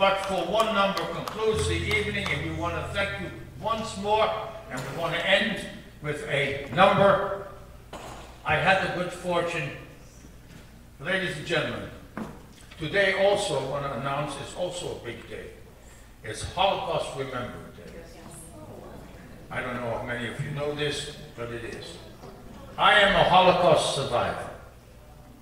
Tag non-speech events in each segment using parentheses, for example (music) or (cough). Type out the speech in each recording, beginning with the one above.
but for one number concludes the evening, and we want to thank you once more, and we want to end with a number. I had the good fortune, ladies and gentlemen, today also, I want to announce, is also a big day. It's Holocaust Remembrance Day. I don't know how many of you know this, but it is. I am a Holocaust survivor.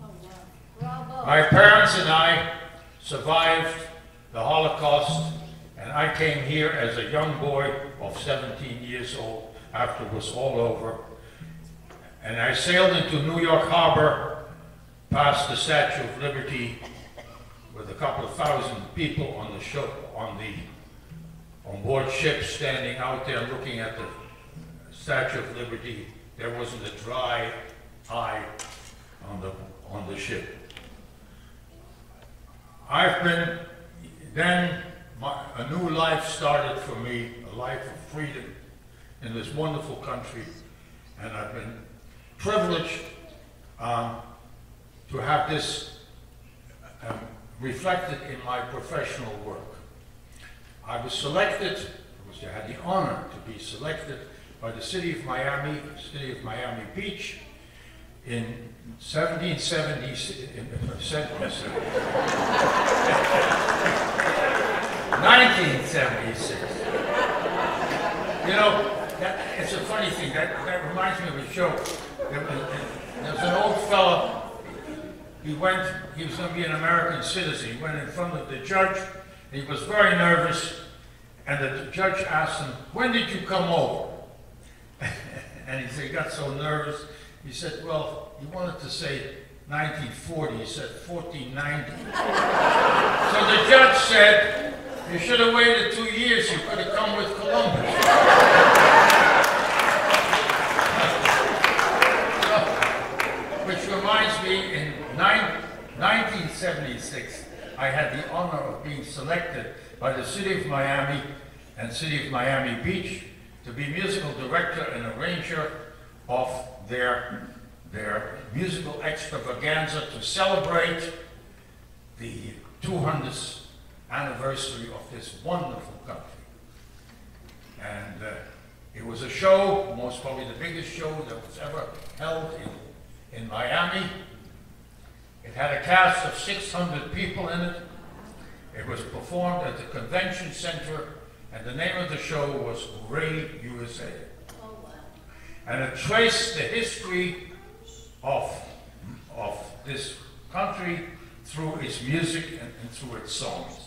Oh, My parents and I survived the Holocaust, and I came here as a young boy of 17 years old after it was all over. And I sailed into New York Harbor past the Statue of Liberty with a couple of thousand people on the ship, on the on board ship standing out there looking at the Statue of Liberty. There wasn't a dry eye on the on the ship. I've been, then my, a new life started for me, a life of freedom in this wonderful country, and I've been privileged um, to have this um, reflected in my professional work. I was selected, I had the honor to be selected by the city of Miami, city of Miami Beach, in 1776, 1976. You know, that, it's a funny thing. That, that reminds me of a show. There was, there was an old fellow. He went, he was going to be an American citizen. He went in front of the judge. he was very nervous. And the judge asked him, when did you come over? (laughs) and he said, he got so nervous. He said, well, he wanted to say 1940. He said 1490. so the judge said, you should have waited two years. You could have come with Columbus. which reminds me, in 1976, I had the honor of being selected by the City of Miami and City of Miami Beach to be musical director and arranger of their, their musical extravaganza to celebrate the 200th anniversary of this wonderful country. And uh, it was a show, most probably the biggest show that was ever held in, in Miami. It had a cast of 600 people in it. It was performed at the convention center, and the name of the show was Ray USA. And it traced the history of, of this country through its music and, and through its songs.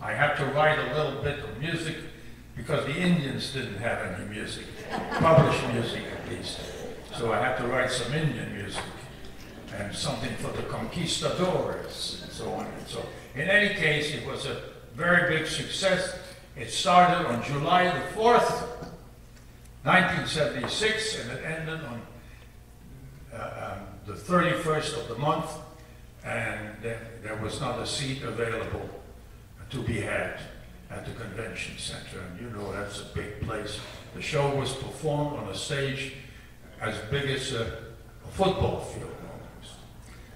I had to write a little bit of music because the Indians didn't have any music, published music at least. So I had to write some Indian music and something for the conquistadors and so on and so. In any case, it was a very big success. It started on July the 4th, 1976, and it ended on uh, um, the 31st of the month, and there, there was not a seat available to be had at the convention center. And you know that's a big place. The show was performed on a stage as big as a, a football field almost.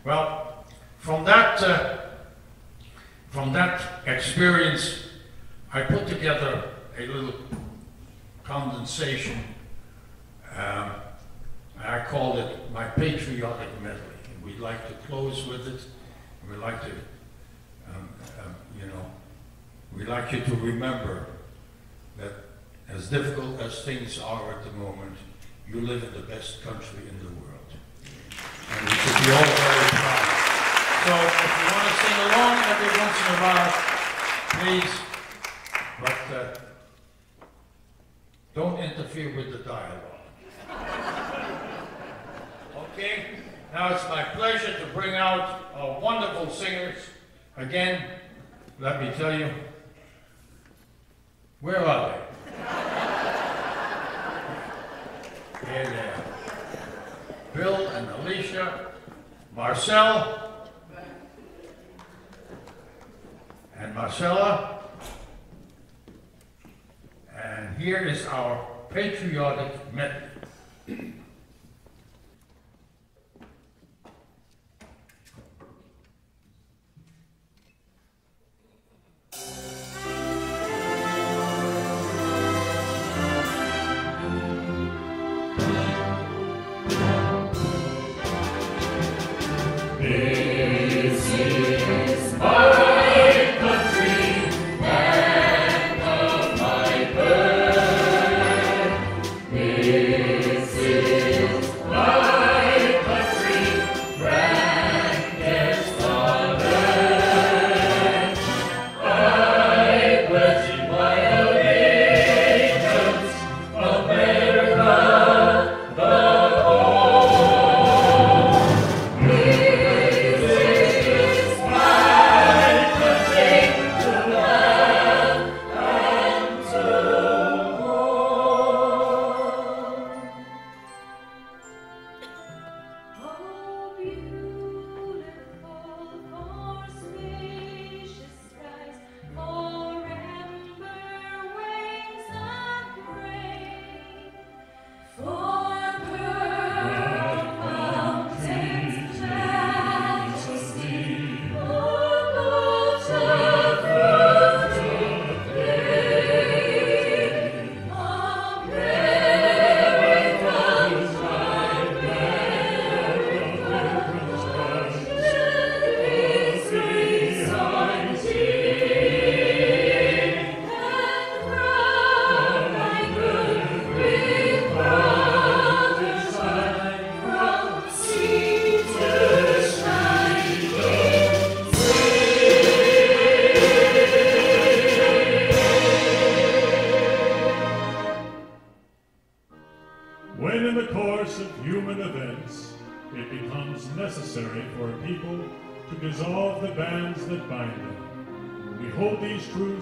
Well, from that, uh, from that experience, I put together a little condensation. Um, I called it my patriotic medley. We'd like to close with it. We'd like to, um, um, you know, We'd like you to remember that as difficult as things are at the moment, you live in the best country in the world. And we should be all very proud. So if you want to sing along every once in a while, please, but uh, don't interfere with the dialogue. Okay? Now it's my pleasure to bring out our wonderful singers. Again, let me tell you, where are they? Here they are. Bill and Alicia, Marcel, and Marcela. And here is our patriotic medley.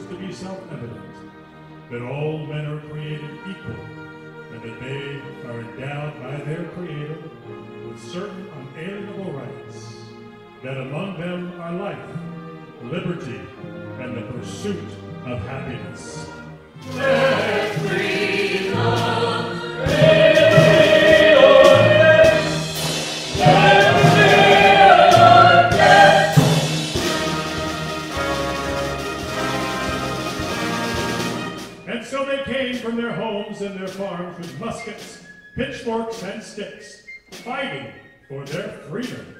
to be self-evident, that all men are created equal, and that they are endowed by their Creator with certain unalienable rights, that among them are life, liberty, and the pursuit of happiness. Let freedom. fleeing from their homes and their farms with muskets, pitchforks, and sticks, fighting for their freedom.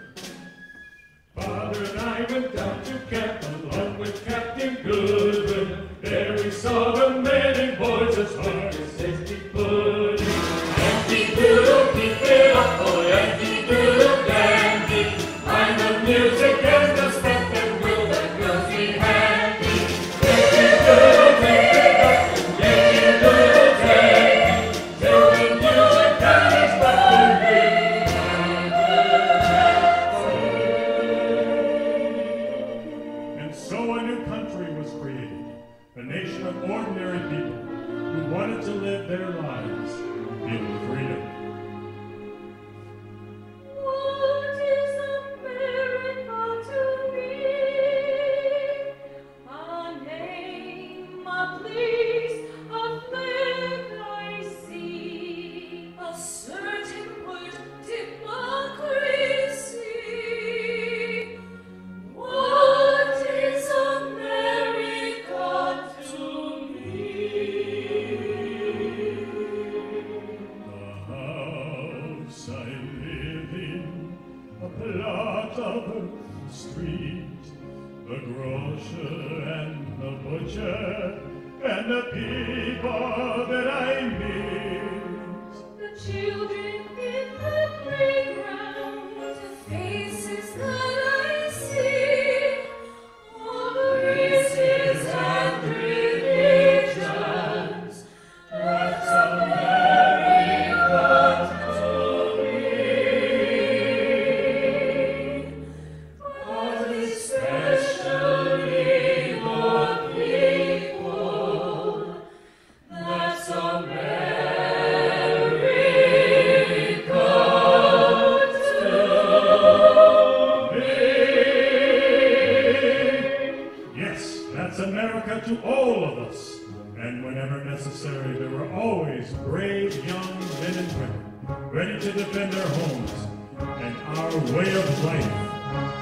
Father and I went down to camp along with Captain Gooding. There we saw the men and boys as hard always brave young men and women, ready to defend their homes and our way of life.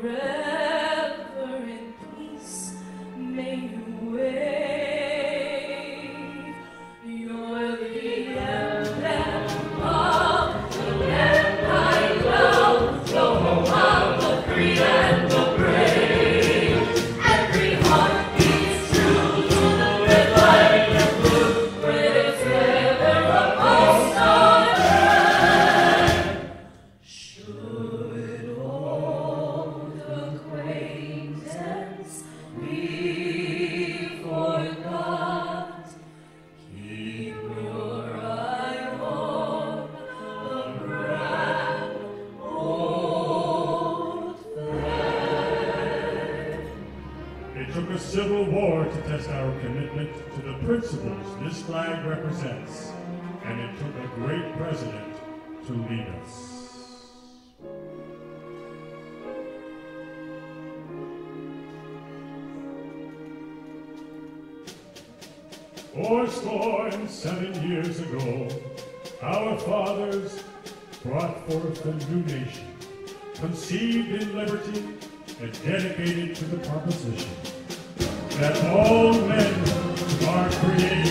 forever. Commitment to the principles this flag represents, and it took a great president to lead us. Four score and seven years ago, our fathers brought forth a new nation, conceived in liberty and dedicated to the proposition that all men created.